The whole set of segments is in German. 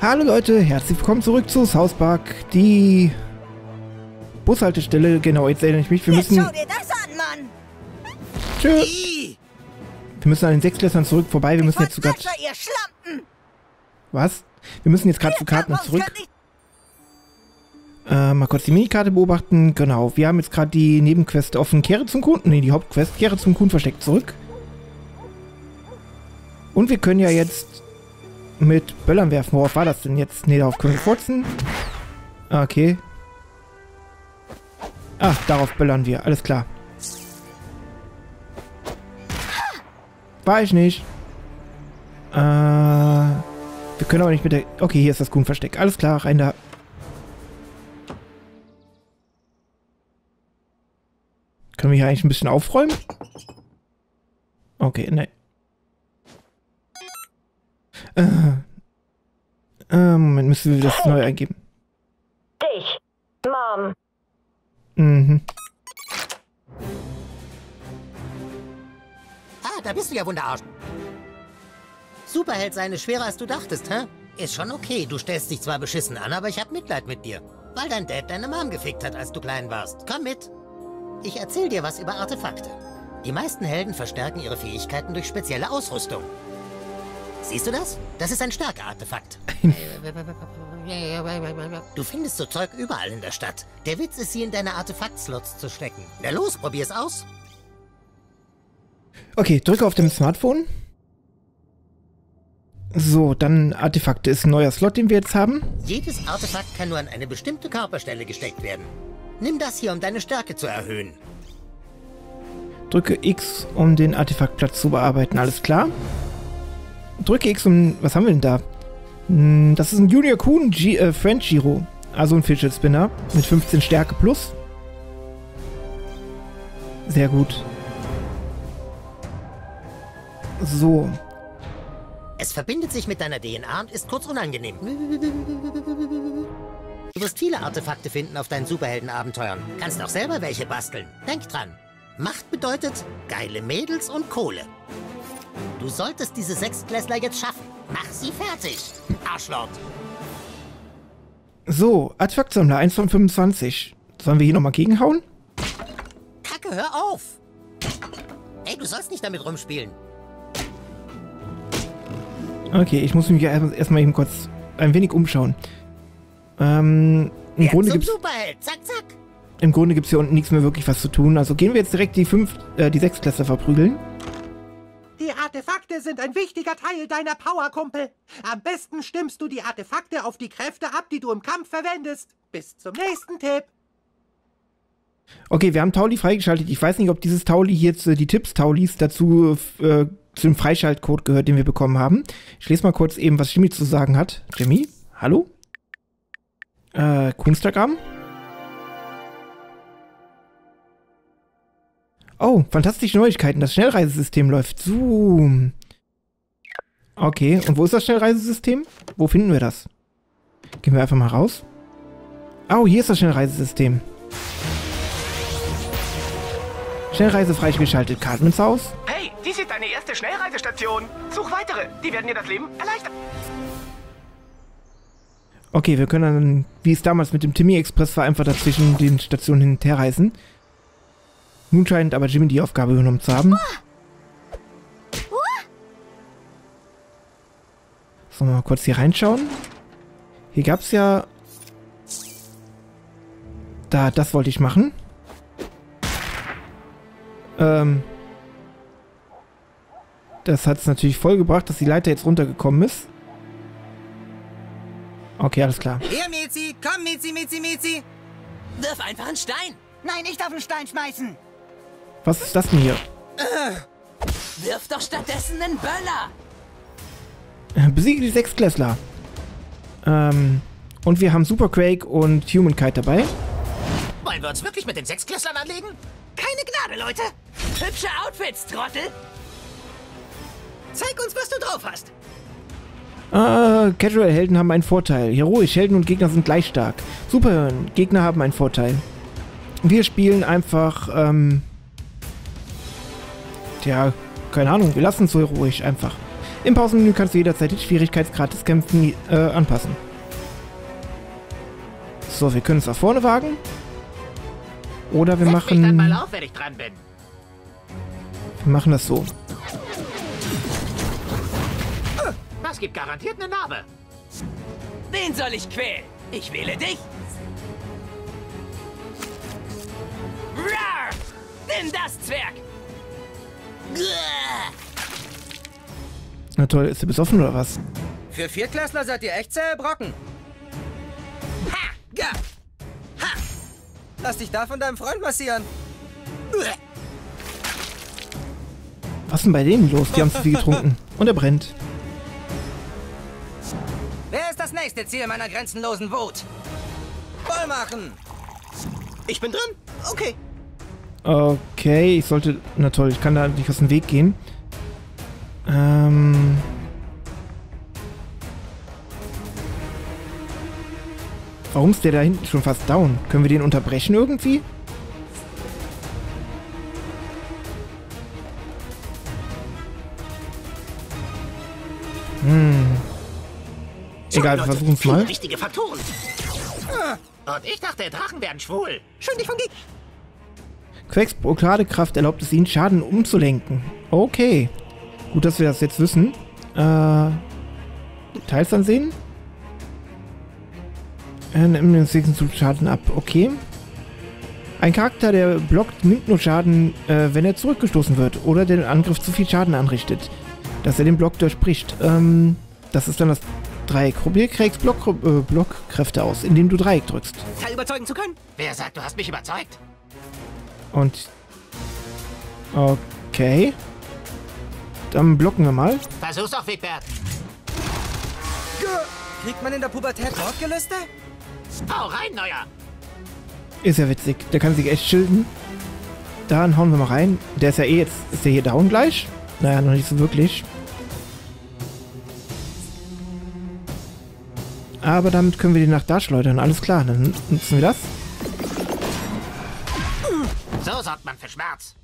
Hallo Leute, herzlich willkommen zurück zu South Park. Die Bushaltestelle, genau, jetzt erinnere ich mich. Wir Jetzt müssen. schau dir das an, Mann! Tschö, wir müssen an den Sechsklässern zurück vorbei. Wir müssen jetzt besser, ihr Schlampen! Was? Wir müssen jetzt gerade zu Karten zurück. ich- Äh, mal kurz die Minikarte beobachten. Genau, wir haben jetzt gerade die Nebenquest offen. Kehre zum Kunden. Nee, die Hauptquest. Kehre zum Kuhn versteckt zurück. Und wir können ja jetzt mit Böllern werfen. Worauf war das denn jetzt? Nee, darauf können wir furzen. Okay. Ach, darauf böllern wir. Alles klar. War ich nicht. Äh, wir können aber nicht mit der... Okay, hier ist das Kuhn-Versteck. Alles klar, rein da. Können wir hier eigentlich ein bisschen aufräumen? Okay, ne. Äh, äh, Moment, müssen wir das neu eingeben. Dich, Mom. Mhm. ah, da bist du ja Wunderarsch. Superheld sein ist schwerer als du dachtest, hä? Ist schon okay, du stellst dich zwar beschissen an, aber ich hab Mitleid mit dir. Weil dein Dad deine Mom gefickt hat, als du klein warst. Komm mit. Ich erzähl dir was über Artefakte. Die meisten Helden verstärken ihre Fähigkeiten durch spezielle Ausrüstung. Siehst du das? Das ist ein Stärke-Artefakt. Du findest so Zeug überall in der Stadt. Der Witz ist, sie in deine Artefakt-Slots zu stecken. Na los, probier's aus. Okay, drücke auf dem Smartphone. So, dann Artefakte ist ein neuer Slot, den wir jetzt haben. Jedes Artefakt kann nur an eine bestimmte Körperstelle gesteckt werden. Nimm das hier, um deine Stärke zu erhöhen. Drücke X, um den Artefaktplatz zu bearbeiten. Alles klar. Drücke X, um... Was haben wir denn da? Hm, Das ist ein Junior Kuhn G äh, French Giro. Also ein Fidget Spinner mit 15 Stärke plus. Sehr gut. So. Es verbindet sich mit deiner DNA und ist kurz unangenehm. Du wirst viele Artefakte finden auf deinen Superheldenabenteuern. Kannst auch selber welche basteln. Denk dran. Macht bedeutet geile Mädels und Kohle. Du solltest diese Sechstklässler jetzt schaffen. Mach sie fertig. Arschlord. So, Artefaktsammler 1 von 25. Sollen wir hier nochmal gegenhauen? Kacke, hör auf. Ey, du sollst nicht damit rumspielen. Okay, ich muss mich ja erst- erstmal eben kurz ein wenig umschauen. Ähm, im Werd Grunde gibt's... Superheld. Zack, zack. Im Grunde gibt es hier unten nichts mehr wirklich was zu tun. Also gehen wir jetzt direkt die fünf, äh, die Sechsklässler verprügeln. Die Artefakte sind ein wichtiger Teil deiner Power, Kumpel. Am besten stimmst du die Artefakte auf die Kräfte ab, die du im Kampf verwendest. Bis zum nächsten Tipp. Okay, wir haben Tauli freigeschaltet. Ich weiß nicht, ob dieses Tauli jetzt äh, die Tipps-Taulis dazu äh, zu dem Freischaltcode gehört, den wir bekommen haben. Ich lese mal kurz eben, was Jimmy zu sagen hat. Jimmy, hallo? Äh, Kunstagram? Oh, fantastische Neuigkeiten. Das Schnellreisesystem läuft. Zoom. Okay, und wo ist das Schnellreisesystem? Wo finden wir das? Gehen wir einfach mal raus. Oh, hier ist das Schnellreisesystem. Schnellreise freigeschaltet. Karten ins Haus. Hey, dies ist deine erste Schnellreisestation. Such weitere. Die werden dir das Leben erleichtern. Okay, wir können dann, wie es damals mit dem Timmy Express war, einfach dazwischen den Stationen hin und her reisen. Nun scheint aber Jimmy die Aufgabe übernommen zu haben. So, mal kurz hier reinschauen. Hier gab es ja... Da, das wollte ich machen. Ähm... Das hat es natürlich voll gebracht, dass die Leiter jetzt runtergekommen ist. Okay, alles klar. Hier, Mizi, komm, Mizi, Mizi, Mizi. Wirf einfach einen Stein. Nein, nicht auf den Stein schmeißen! Was ist das denn hier? Wirf doch stattdessen einen Böller. Äh, Besiege die Sechsklässler. Ähm, und wir haben Super Craig und Humankind dabei. Wollen wir uns wirklich mit den Sechsklässlern anlegen? Keine Gnade, Leute. Hübsche Outfits, Trottel. Zeig uns, was du drauf hast. Äh, Casual-Helden haben einen Vorteil. Heroisch, Helden und Gegner sind gleich stark. Super, Gegner haben einen Vorteil. Wir spielen einfach, ähm... Tja, keine Ahnung, wir lassen es so heroisch einfach. Im Pausenmenü kannst du jederzeit den Schwierigkeitsgrad des Kämpfen äh, anpassen. So, wir können es nach vorne wagen. Oder wir Setz mich dann mal machen, auf, wenn ich dran bin. wir machen das so. Das gibt garantiert eine Narbe. Wen soll ich quälen? Ich wähle dich. Rar! Nimm das, Zwerg! Na toll, ist er besoffen oder was? Für Viertklässler seid ihr echt zähe Brocken. Ha! Ja! Ha! Lass dich da von deinem Freund massieren. Was ist denn bei denen los? Die haben zu viel getrunken. Und er brennt. Wer ist das nächste Ziel meiner grenzenlosen Wut? Voll machen! Ich bin drin. Okay. Okay, ich sollte... Na toll, ich kann da nicht aus dem Weg gehen. Ähm... Warum ist der da hinten schon fast down? Können wir den unterbrechen irgendwie? Hm. Egal, wir versuchen es mal. wichtige Faktoren. Und ich dachte, Drachen wären schwul. Schön dich von Geek. Quacks Blockadekraft erlaubt es ihnen, Schaden umzulenken. Okay. Gut, dass wir das jetzt wissen. Äh, Details ansehen. Äh, Nimm den nächsten Zug Schaden ab. Okay. Ein Charakter, der blockt, nimmt nur Schaden, äh, wenn er zurückgestoßen wird oder den Angriff zu viel Schaden anrichtet. Dass er den Block durchbricht. Ähm, das ist dann das Dreieck. Probier Craigs Block, äh, Blockkräfte aus, indem du Dreieck drückst. Teil überzeugen zu können. Wer sagt, du hast mich überzeugt? Und. Okay. Dann blocken wir mal. Versuch's doch, Wigbert. Kriegt man in der Pubertät Wortgelüste? Hau rein, Neuer. Ist ja witzig. Der kann sich echt schilden. Dann hauen wir mal rein. Der ist ja eh jetzt. Ist der hier down gleich? Naja, noch nicht so wirklich. Aber damit können wir den nach da schleudern. Alles klar, dann nutzen wir das. So sorgt man für Schmerz.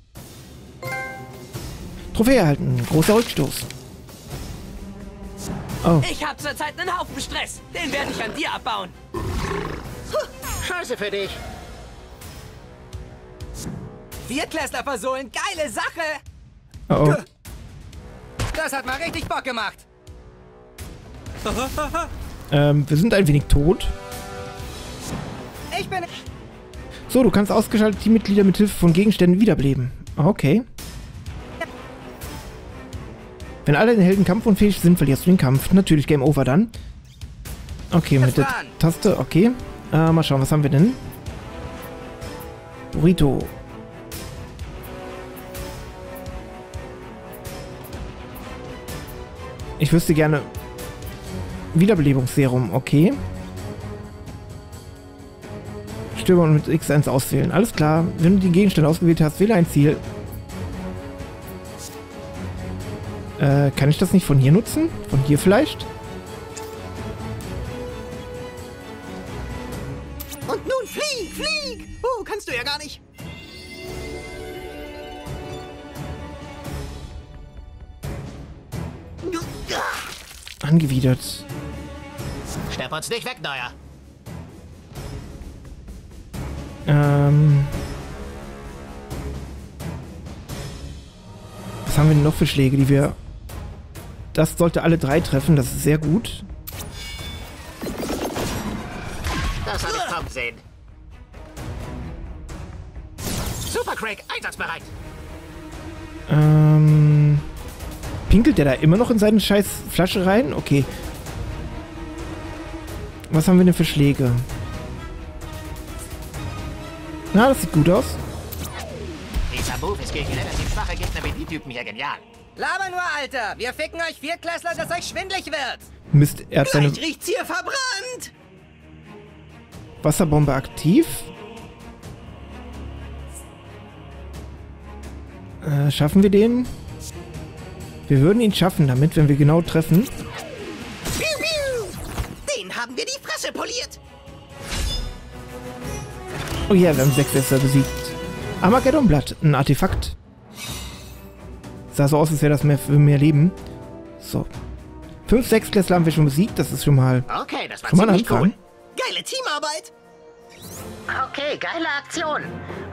Trophäe erhalten. Großer Rückstoß. Oh, Ich hab zurzeit einen Haufen Stress. Den werde ich an dir abbauen. Scheiße für dich. Viertklässler versohlen, geile Sache! oh, oh. Das hat mal richtig Bock gemacht. Ähm, wir sind ein wenig tot. Ich bin... So, du kannst ausgeschaltete Teammitglieder mit Hilfe von Gegenständen wiederbeleben. Okay. Wenn alle den Helden kampfunfähig sind, verlierst du den Kampf. Natürlich Game Over dann. Okay, mit der. Taste, okay. Äh, mal schauen, was haben wir denn? Burrito. Ich wüsste gerne... Wiederbelebungsserum, okay. Stöber und mit X1 auswählen. Alles klar. Wenn du die Gegenstände ausgewählt hast, wähle ein Ziel. Äh, kann ich das nicht von hier nutzen? Von hier vielleicht? Und nun flieg, flieg. Oh, kannst du ja gar nicht. Angewidert. Schnapp uns nicht weg, Neuer. Ähm. Was haben wir denn noch für Schläge, die wir... Das sollte alle drei treffen, das ist sehr gut. Das habe ich kommen sehen. Super Craig, einsatzbereit. Ähm. Pinkelt der da immer noch in seine scheiß Flasche rein? Okay. Was haben wir denn für Schläge? Na, das sieht gut aus. Dieser Move ist gegen relativ schwache Gegner wie die Typen hier genial. Laber nur, Alter! Wir ficken euch Viertklässler, dass euch schwindlig wird! Mist, er hat seine Gleich riecht's hier verbrannt. Wasserbombe aktiv. Äh, schaffen wir den? Wir würden ihn schaffen damit, wenn wir genau treffen. Den haben wir die Fresse poliert. Oh ja, wir haben sechs Esser besiegt. Armageddon-Blatt, ein Artefakt. Sah so aus, als wäre das mehr für mehr Leben. So. Fünf Sechsklässler haben wir schon besiegt. Das ist schon mal, Okay, das war schon mal ein ziemlich Anfang. cool. Geile Teamarbeit. Okay, geile Aktion.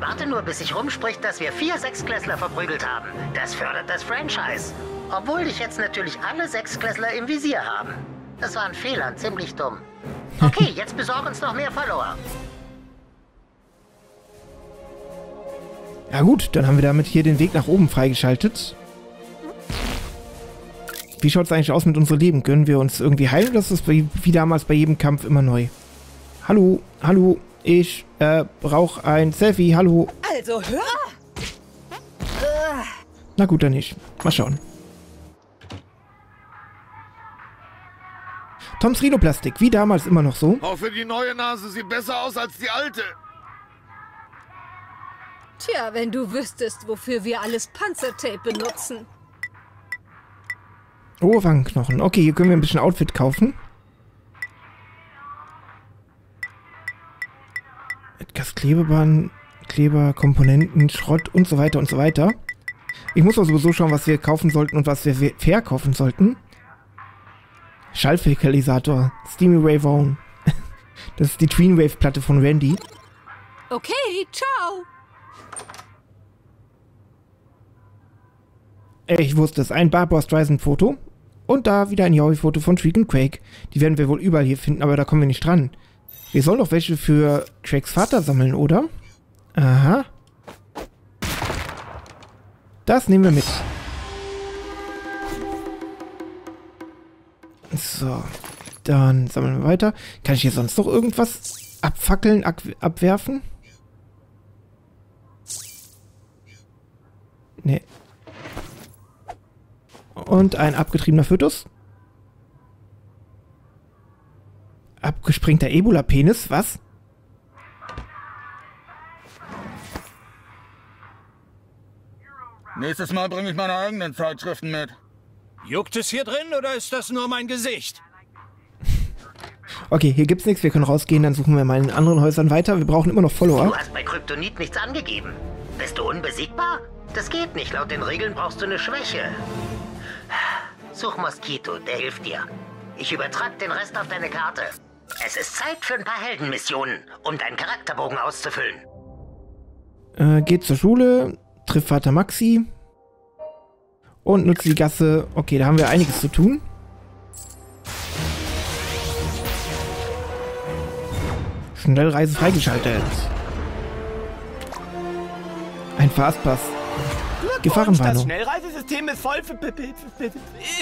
Warte nur, bis sich rumspricht, dass wir vier Sechsklässler verprügelt haben. Das fördert das Franchise. Obwohl dich jetzt natürlich alle Sechsklässler im Visier haben. Das war ein Fehler, ziemlich dumm. Okay, jetzt besorg uns noch mehr Follower. Ja gut, dann haben wir damit hier den Weg nach oben freigeschaltet. Wie schaut es eigentlich aus mit unserem Leben? Können wir uns irgendwie heilen oder ist das wie, wie damals bei jedem Kampf immer neu? Hallo, hallo, ich äh, brauche ein Selfie, hallo. Also hör. Na gut, dann nicht. Mal schauen. Toms Rhinoplastik, wie damals immer noch so. Hoffe, die neue Nase sieht besser aus als die alte. Tja, wenn du wüsstest, wofür wir alles Panzertape benutzen. Oh, Wangenknochen. Okay, hier können wir ein bisschen Outfit kaufen. Edgars Klebeband, Kleber, Komponenten, Schrott und so weiter und so weiter. Ich muss auch sowieso schauen, was wir kaufen sollten und was wir verkaufen sollten. Schallfekalisator, Steamy Wave Own. Das ist die Tween Wave Platte von Randy. Okay, ciao. Ich wusste es, ein Barbara Streisand Foto. Und da wieder ein Yaoi-Foto von und Quake. Die werden wir wohl überall hier finden, aber da kommen wir nicht dran. Wir sollen doch welche für Quakes Vater sammeln, oder? Aha. Das nehmen wir mit. So. Dann sammeln wir weiter. Kann ich hier sonst noch irgendwas abfackeln, ab abwerfen? Nee. Und ein abgetriebener Fötus. Abgesprengter Ebola-Penis, was? Nächstes Mal bringe ich meine eigenen Zeitschriften mit. Juckt es hier drin oder ist das nur mein Gesicht? Okay, hier gibt's nichts, wir können rausgehen, dann suchen wir mal in anderen Häusern weiter. Wir brauchen immer noch Du Follower. hast bei Kryptonit nichts angegeben. Bist du unbesiegbar? Das geht nicht. Laut den Regeln brauchst du eine Schwäche. Such Moskito, der hilft dir. Ich übertrag den Rest auf deine Karte. Es ist Zeit für ein paar Heldenmissionen, um deinen Charakterbogen auszufüllen. Äh, geht zur Schule, trifft Vater Maxi und nutzt die Gasse. Okay, da haben wir einiges zu tun. Schnellreise freigeschaltet. Ein Fastpass. Das Gefahrenwarnung. Schnellreisesystem ist voll f- f- f-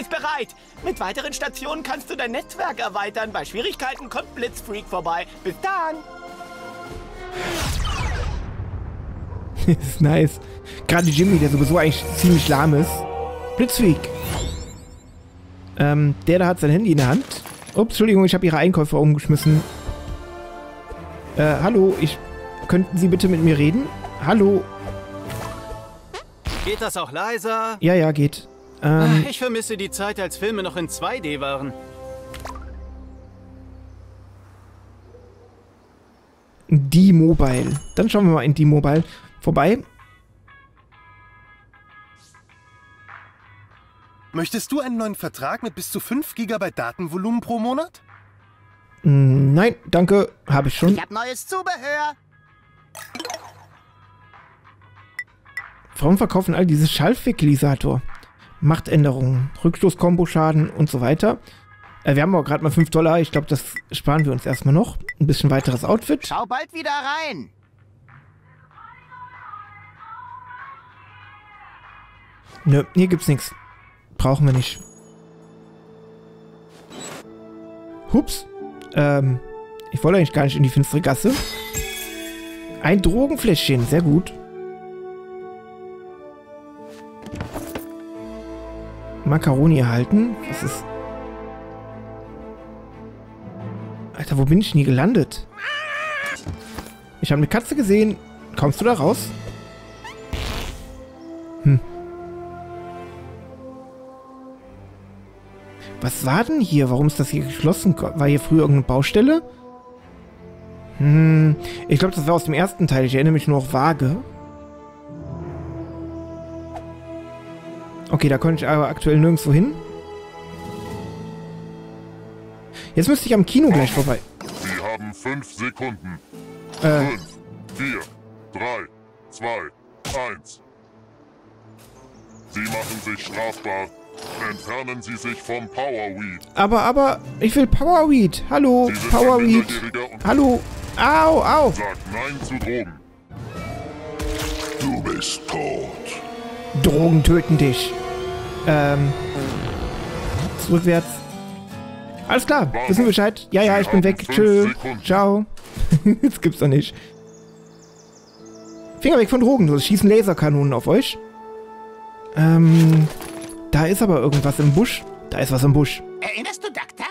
ist bereit. Mit weiteren Stationen kannst du dein Netzwerk erweitern. Bei Schwierigkeiten kommt Blitzfreak vorbei. Bis dann. das ist nice. Gerade Jimmy, der sowieso eigentlich ziemlich lahm ist. Blitzweek. Ähm, der da hat sein Handy in der Hand. Ups, Entschuldigung, ich habe ihre Einkäufe umgeschmissen. Äh, hallo, ich... Könnten Sie bitte mit mir reden? Hallo? Geht das auch leiser? Ja, ja, geht. Ähm, Ich vermisse die Zeit, als Filme noch in 2D waren. die Mobile. Dann schauen wir mal in die Mobile vorbei. Möchtest du einen neuen Vertrag mit bis zu 5 GB Datenvolumen pro Monat? Mm, Nein, danke, habe ich schon. Ich hab neues Zubehör. Warum verkaufen all dieses Schallfekalisator? Machtänderungen, Rückstoß-Kombo-Schaden und so weiter. Äh, wir haben auch gerade mal 5 Dollar. Ich glaube, das sparen wir uns erstmal noch. Ein bisschen weiteres Outfit. Schau bald wieder rein. Nö, hier gibt's nichts. Brauchen wir nicht. Hups. Ähm, ich wollte eigentlich gar nicht in die finstere Gasse. Ein Drogenfläschchen, sehr gut. Macaroni erhalten. Was ist... Alter, wo bin ich denn hier gelandet? Ich habe eine Katze gesehen. Kommst du da raus? Hm. Was war denn hier? Warum ist das hier geschlossen? War hier früher irgendeine Baustelle? Hm, ich glaube, das war aus dem ersten Teil. Ich erinnere mich nur noch vage. Okay, da konnte ich aber aktuell nirgendwo hin. Jetzt müsste ich am Kino gleich vorbei. Sie haben fünf Sekunden. Äh, Fünf, vier, drei, zwei, eins. Sie machen sich strafbar. Entfernen Sie sich vom Powerweed. aber, aber, ich will Powerweed. Hallo, Powerweed. Hallo. Au, au. sagt Nein zu Drogen. Du bist tot. Drogen töten dich. Ähm. Zurückwärts. Alles klar, wissen wir Bescheid. Ja, ja, ich bin weg. Tschö. Ciao. das gibt's doch nicht. Finger weg von Drogen, das schießen Laserkanonen auf euch. Ähm. Da ist aber irgendwas im Busch. Da ist was im Busch. Erinnerst du Daktari?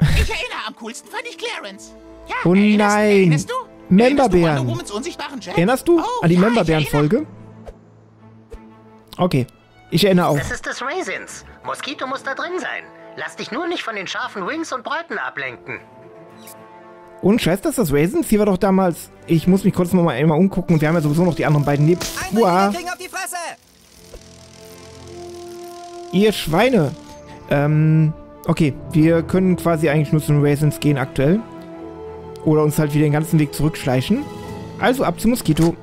Ich erinnere, am coolsten fand ich Clarence. Ja, Oh erinnerst, nein. Erinnerst du? Memberbären. Erinnerst du? Erinnerst Oh, an die ja, Memberbären-Folge? Okay. Ich erinnere auch. Das ist des Raisins. Moskito muss da drin sein. Lass dich nur nicht von den scharfen Wings und Bräuten ablenken. Und scheiß das, das Raisins? Hier war doch damals. Ich muss mich kurz noch mal einmal umgucken. Wir haben ja sowieso noch die anderen beiden neben. Uah, Kriegen auf die Fresse! ihr Schweine. Ähm, okay. Wir können quasi eigentlich nur zu den Raisins gehen aktuell. Oder uns halt wieder den ganzen Weg zurückschleichen. Also ab zum Moskito.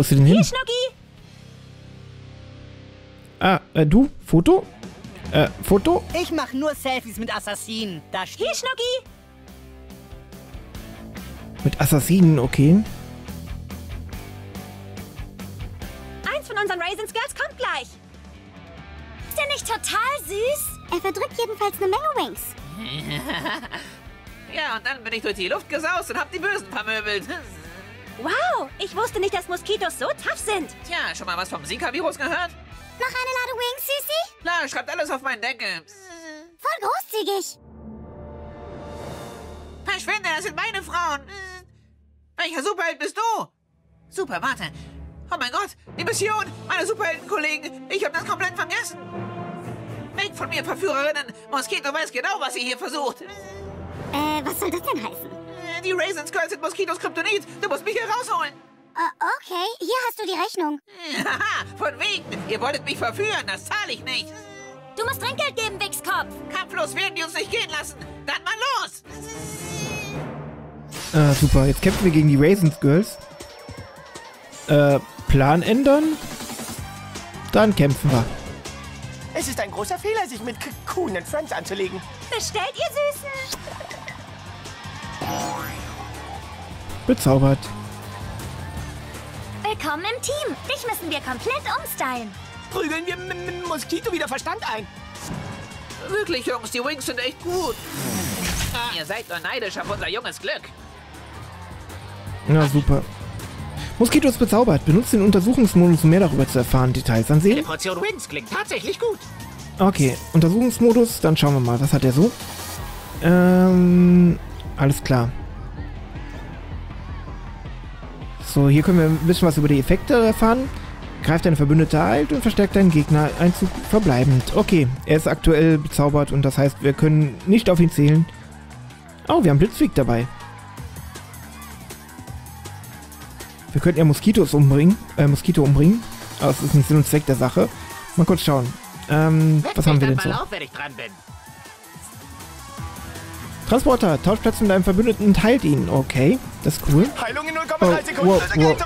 Wo ist sie denn hin? Hier, Schnucki. Ah, äh, du? Foto? Äh, Foto? Ich mach nur Selfies mit Assassinen. Da steht. Hier, Schnucki. Mit Assassinen, okay. Eins von unseren Raisins Girls kommt gleich. Ist der nicht total süß? Er verdrückt jedenfalls eine Menge Wings. ja, und dann bin ich durch die Luft gesaust und hab die Bösen vermöbelt. Wow, ich wusste nicht, dass Moskitos so tough sind. Tja, schon mal was vom Zika-Virus gehört? Noch eine Ladung Wings, Süßi? Klar, schreibt alles auf meinen Deckel. Voll großzügig. Verschwinde, das sind meine Frauen. Welcher Superheld bist du? Super, warte. Oh mein Gott, die Mission, meine Superheldenkollegen. Ich habe das komplett vergessen. Weg von mir, Verführerinnen. Moskito weiß genau, was sie hier versucht. Äh, was soll das denn heißen? Die Raisins Girls sind Moskitos Kryptonit. Du musst mich hier rausholen. Äh, okay, hier hast du die Rechnung. Haha, von wegen. Ihr wolltet mich verführen, das zahle ich nicht. Du musst Trinkgeld geben, Wichskopf. Kampflos werden die uns nicht gehen lassen. Dann mal los. Ah, super. Jetzt kämpfen wir gegen die Raisins Girls. Äh, Plan ändern? Dann kämpfen wir. Es ist ein großer Fehler, sich mit Coon and Friends anzulegen. Bestellt, ihr Süßen? Bezaubert. Willkommen im Team. Dich müssen wir komplett umstylen. Prügeln wir M M Moskito wieder Verstand ein. Wirklich, Jungs, die Wings sind echt gut. Ihr seid nur neidisch auf unser junges Glück. Na super. Moskito ist bezaubert. Benutzt den Untersuchungsmodus, um mehr darüber zu erfahren. Details ansehen. Eine Portion Wings klingt tatsächlich gut. Okay, Untersuchungsmodus. Dann schauen wir mal, was hat er so? Ähm, alles klar. So, hier können wir ein bisschen was über die Effekte erfahren. Greift deine Verbündete heilt und verstärkt deinen Gegner Einzug verbleibend. Okay, er ist aktuell bezaubert und das heißt, wir können nicht auf ihn zählen. Oh, wir haben Blitzweg dabei. Wir könnten ja Moskitos umbringen, äh, Moskito umbringen. Aber das ist nicht Sinn und Zweck der Sache. Mal kurz schauen. Ähm, was haben wir denn so? auf, wenn ich dran bin. Transporter, tauscht Platz mit deinem Verbündeten und heilt ihn. Okay, das ist cool. Heilung in 0,3 Oh, Sekunden. wow, wow.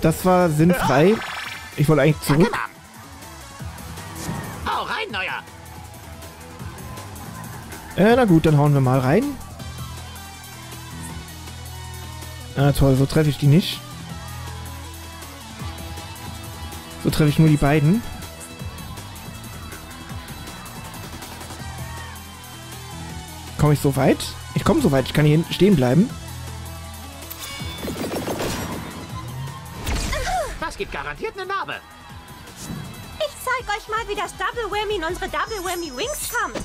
Das war sinnfrei. Ich wollte eigentlich zurück. Hau rein, Neuer. Äh, na gut, dann hauen wir mal rein. Ah, toll, so treffe ich die nicht. So treffe ich nur die beiden. Komme ich so weit? Ich komme so weit, ich kann hier hinten stehen bleiben. Das gibt garantiert eine Narbe. Ich zeig euch mal, wie das Double Whammy in unsere Double Whammy Wings kommt.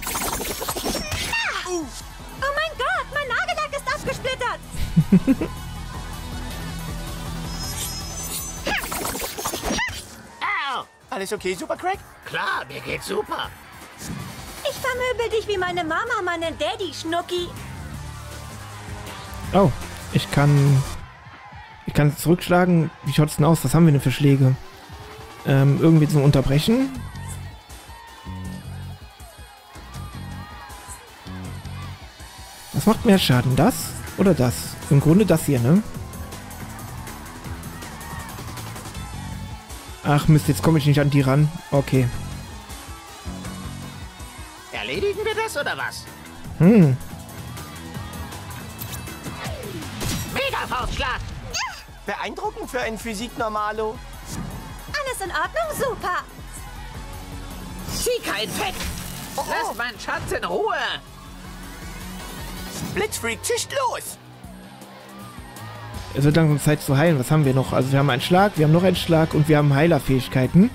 Ah! Oh mein Gott, mein Nagellack ist abgesplittert. Au! Alles okay, Super Craig? Klar, mir geht's super. Ich vermöbel dich wie meine Mama meinen Daddy, Schnucki. Oh, ich kann... Ich kann zurückschlagen. Wie schaut's denn aus? Was haben wir denn für Schläge? Ähm, irgendwie zum Unterbrechen. Was macht mehr Schaden? Das oder das? Im Grunde das hier, ne? Ach Mist, jetzt komme ich nicht an die ran. Okay. Erledigen wir das oder was? Hm. Faustschlag! Beeindruckend für einen Physik-Normalo. Alles in Ordnung, super. Zieh kein Fett! Lass meinen Schatz in Ruhe! Blitzfreak, zischt los! Es wird langsam Zeit zu heilen. Was haben wir noch? Also wir haben einen Schlag, wir haben noch einen Schlag und wir haben Heilerfähigkeiten.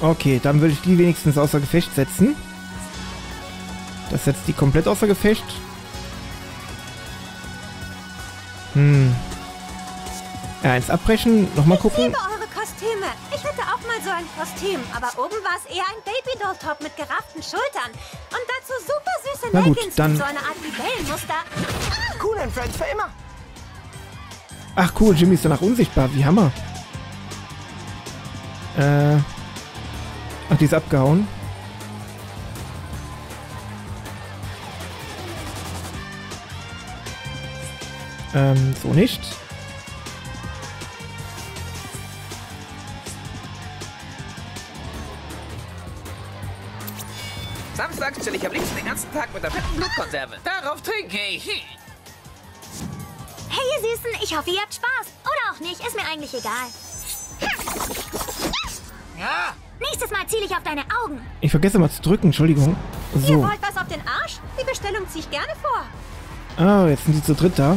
Okay, dann würde ich die wenigstens außer Gefecht setzen. Das setzt die komplett außer Gefecht. Hm. Ja, eins abbrechen, nochmal Ich gucken. liebe eure Kostüme. Ich hätte auch mal so ein Kostüm, aber oben war es eher ein Babydoll-Top mit gerafften Schultern. Und dazu super süße Na gut, Leggings dann- mit so einer Art Libellenmuster. Cool and Friends für immer. Ach cool, Jimmy ist danach unsichtbar. Wie Hammer. Äh. Ach, die ist abgehauen. Ähm, so nicht. Samstags chill ich am liebsten den ganzen Tag mit der fetten Blutkonserve. Darauf trinke ich. Hey, ihr Süßen, ich hoffe, ihr habt Spaß. Oder auch nicht, ist mir eigentlich egal. Ja. Nächstes Mal ziele ich auf deine Augen. Ich vergesse mal zu drücken, Entschuldigung. Ihr So. wollt was auf den Arsch? Die Bestellung ziehe ich gerne vor. Ah, jetzt sind die zu dritt da.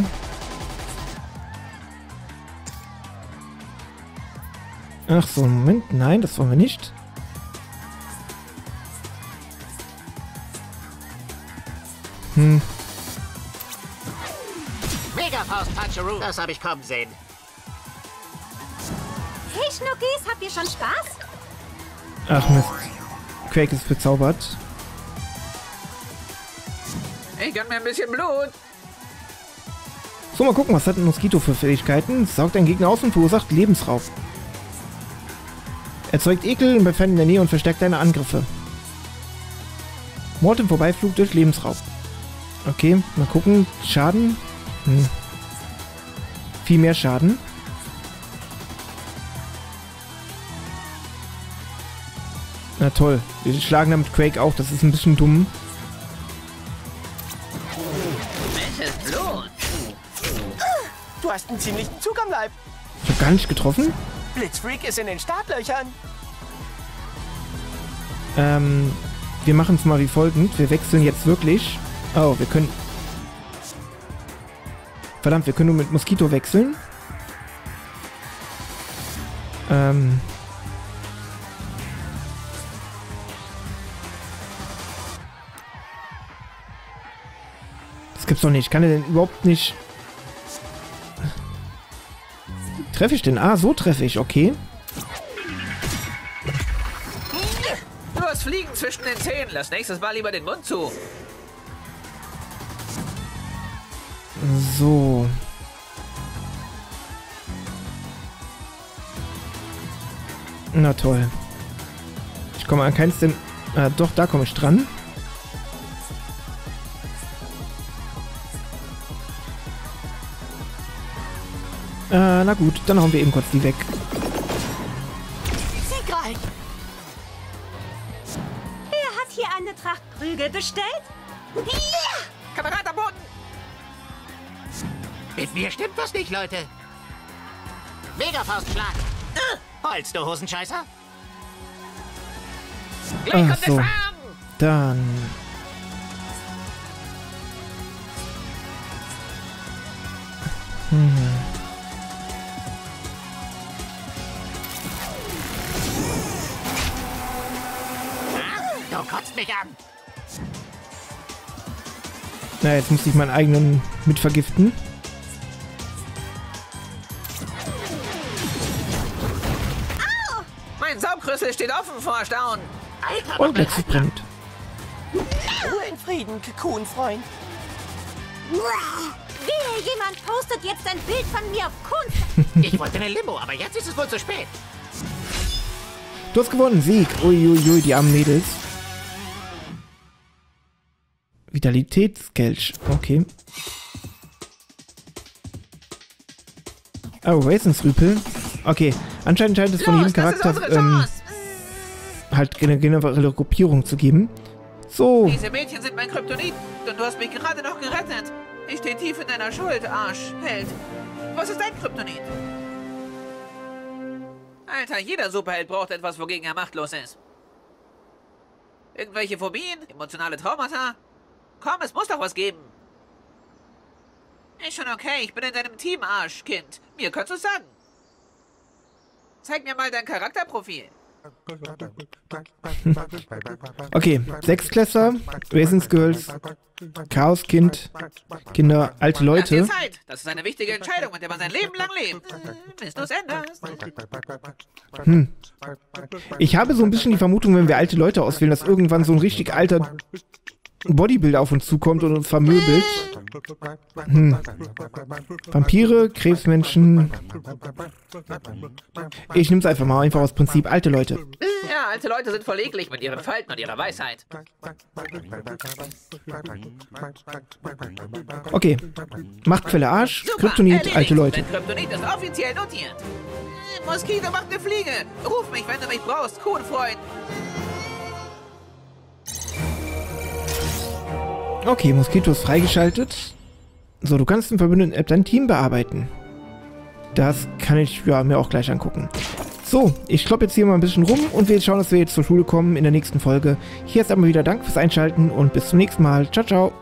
Ach so, Moment. Nein, das wollen wir nicht. Hm. Mega Faust Puncheroo. Das habe ich kommen sehen. Hey, Schnuckis, habt ihr schon Spaß? Ach Mist. Quake ist bezaubert. Ich gönn mir ein bisschen Blut. So, mal gucken, was hat ein Moskito für Fähigkeiten? Saugt einen Gegner aus und verursacht Lebensraub. Erzeugt Ekel bei Feinden in der Nähe und verstärkt deine Angriffe. Mord im Vorbeiflug durch Lebensraub. Okay, mal gucken. Schaden. Hm. Viel mehr Schaden. Na toll. Wir schlagen damit Quake auch. Das ist ein bisschen dumm. Welches Blut? Du hast einen ziemlichen Zug am Leib. Ich habe gar nicht getroffen. Blitzfreak ist in den Startlöchern. Ähm, wir machen es mal wie folgend. Wir wechseln jetzt wirklich. Oh, wir können... Verdammt, wir können nur mit Moskito wechseln. Ähm... Das gibt's doch nicht. Kann er denn überhaupt nicht... Treffe ich den? Ah, so treffe ich. Okay. Du hast Fliegen zwischen den Zähnen. Lass nächstes Mal lieber den Mund zu. So. Na toll. Ich komme an keins dem... Äh, doch, da komme ich dran. Äh, na gut, dann hauen wir eben kurz die weg. Siegreich! Wer hat hier eine Tracht Prügel bestellt? Ja! Kamerad am Boden! Mit mir stimmt was nicht, Leute. Mega Faustschlag. Äh, Holst du Hosenscheißer? Ach so. Dann... Hm. Na, jetzt musste ich meinen eigenen mit vergiften. Au! Mein Saugrüssel steht offen vor Staunen. Alter, oh, Und brennt. Ruhe in Frieden, Cocoon-Freund. Wehe, jemand postet jetzt ein Bild von mir auf Kunst. ich wollte eine Limo, aber jetzt ist es wohl zu spät. Du hast gewonnen, Sieg. Uiuiui, ui, ui, die armen Mädels. Vitalitätskelch. Okay. Oh, Raisensrüpel. Okay, anscheinend scheint es von Los, jedem Charakter ähm, halt eine generelle Gruppierung zu geben. So, Diese Mädchen sind mein Kryptonit und du hast mich gerade noch gerettet. Ich stehe tief in deiner Schuld, Arsch, Held. Was ist dein Kryptonit? Alter, jeder Superheld braucht etwas, wogegen er machtlos ist. Irgendwelche Phobien? Emotionale Traumata? Komm, es muss doch was geben. Ist schon okay, ich bin in deinem Team, Arsch, Kind. Mir kannst du sagen. Zeig mir mal dein Charakterprofil. okay. Sechsklässler, Raisensgirls, Chaoskind, Kinder, alte Leute. Zeit. Das ist eine wichtige Entscheidung, mit der man sein Leben lang lebt. Bis du es änderst. Hm. Ich habe so ein bisschen die Vermutung, wenn wir alte Leute auswählen, dass irgendwann so ein richtig alter Bodybuilder auf uns zukommt und uns vermöbelt. Hm. Vampire, Krebsmenschen. Ich nehme es einfach mal, einfach aus Prinzip. Alte Leute. Ja, alte Leute sind voll eklig mit ihren Falten und ihrer Weisheit. Okay. Machtquelle Arsch, Super, Kryptonit, erledigt. alte Leute. Kryptonit ist offiziell notiert. Moskito macht eine Fliege. Ruf mich, wenn du mich brauchst, cool Okay, Moskito ist freigeschaltet. So, du kannst im verbündeten App dein Team bearbeiten. Das kann ich ja, mir auch gleich angucken. So, ich klopp jetzt hier mal ein bisschen rum und wir schauen, dass wir jetzt zur Schule kommen in der nächsten Folge. Hier ist einmal wieder Dank fürs Einschalten und bis zum nächsten Mal. Ciao, ciao.